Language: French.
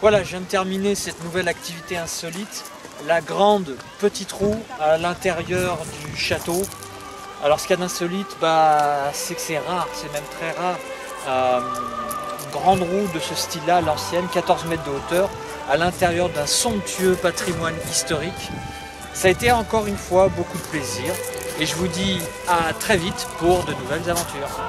Voilà, je viens de terminer cette nouvelle activité insolite, la grande petite roue à l'intérieur du château. Alors ce qu'il y a d'insolite, bah, c'est que c'est rare, c'est même très rare. Euh, une grande roue de ce style-là, l'ancienne, 14 mètres de hauteur, à l'intérieur d'un somptueux patrimoine historique. Ça a été encore une fois beaucoup de plaisir et je vous dis à très vite pour de nouvelles aventures.